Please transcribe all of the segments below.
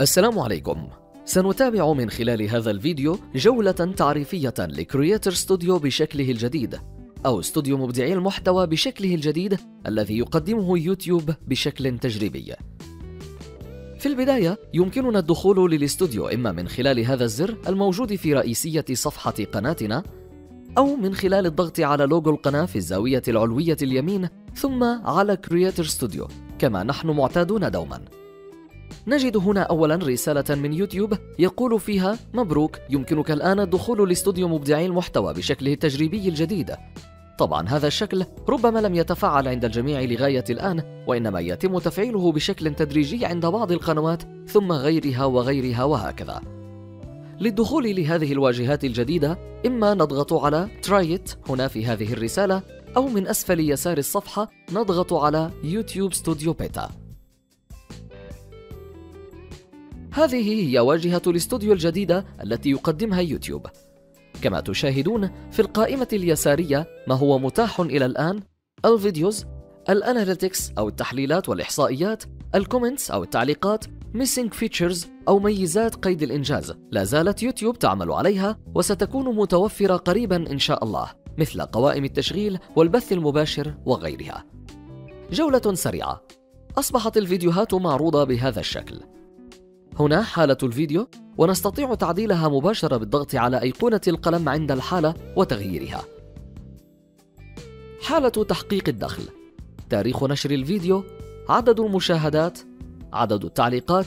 السلام عليكم. سنتابع من خلال هذا الفيديو جولة تعريفية ل Creator Studio بشكله الجديد أو استوديو مبدعي المحتوى بشكله الجديد الذي يقدمه يوتيوب بشكل تجريبي. في البداية يمكننا الدخول للاستوديو إما من خلال هذا الزر الموجود في رئيسية صفحة قناتنا أو من خلال الضغط على لوجو القناة في الزاوية العلوية اليمين ثم على Creator Studio كما نحن معتادون دوما. نجد هنا أولا رسالة من يوتيوب يقول فيها مبروك يمكنك الآن الدخول لاستوديو مبدعي المحتوى بشكله التجريبي الجديد. طبعا هذا الشكل ربما لم يتفعل عند الجميع لغاية الآن وإنما يتم تفعيله بشكل تدريجي عند بعض القنوات ثم غيرها وغيرها وهكذا. للدخول لهذه الواجهات الجديدة إما نضغط على Try It هنا في هذه الرسالة أو من أسفل يسار الصفحة نضغط على YouTube Studio beta. هذه هي واجهة الاستوديو الجديدة التي يقدمها يوتيوب. كما تشاهدون في القائمة اليسارية ما هو متاح إلى الآن؟ ال videos ال analytics أو التحليلات والإحصائيات ال comments أو التعليقات missing features أو ميزات قيد الإنجاز. لا زالت يوتيوب تعمل عليها وستكون متوفرة قريبا إن شاء الله مثل قوائم التشغيل والبث المباشر وغيرها. جولة سريعة. أصبحت الفيديوهات معروضة بهذا الشكل. هنا حالة الفيديو ونستطيع تعديلها مباشرة بالضغط على أيقونة القلم عند الحالة وتغييرها. حالة تحقيق الدخل. تاريخ نشر الفيديو عدد المشاهدات عدد التعليقات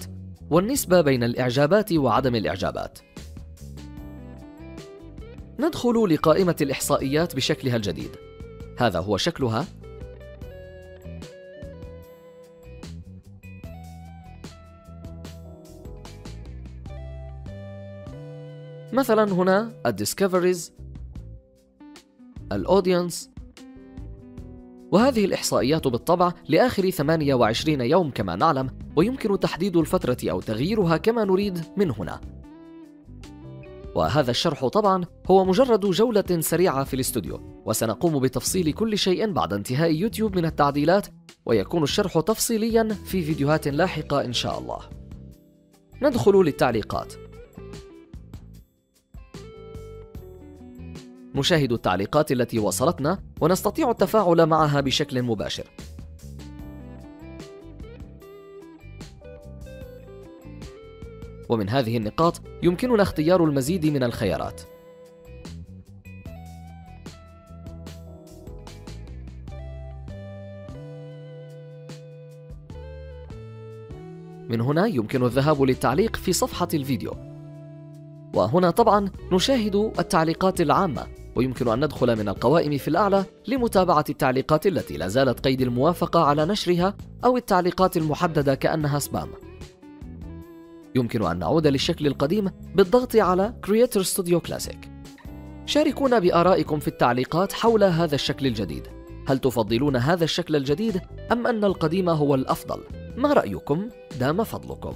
والنسبة بين الإعجابات وعدم الإعجابات. ندخل لقائمة الإحصائيات بشكلها الجديد. هذا هو شكلها. مثلا هنا الديسكفريز الأودينس. وهذه الإحصائيات بالطبع لآخر 28 يوم كما نعلم ويمكن تحديد الفترة أو تغييرها كما نريد من هنا. وهذا الشرح طبعا هو مجرد جولة سريعة في الاستوديو وسنقوم بتفصيل كل شيء بعد انتهاء يوتيوب من التعديلات ويكون الشرح تفصيليا في فيديوهات لاحقة إن شاء الله. ندخل للتعليقات. نشاهد التعليقات التي وصلتنا ونستطيع التفاعل معها بشكل مباشر. ومن هذه النقاط يمكننا اختيار المزيد من الخيارات. من هنا يمكن الذهاب للتعليق في صفحة الفيديو. وهنا طبعا نشاهد التعليقات العامة ويمكن أن ندخل من القوائم في الأعلى لمتابعة التعليقات التي لا زالت قيد الموافقة على نشرها أو التعليقات المحددة كأنها سبام يمكن أن نعود للشكل القديم بالضغط على Creator Studio Classic شاركونا بآرائكم في التعليقات حول هذا الشكل الجديد هل تفضلون هذا الشكل الجديد أم أن القديم هو الأفضل؟ ما رأيكم؟ دام فضلكم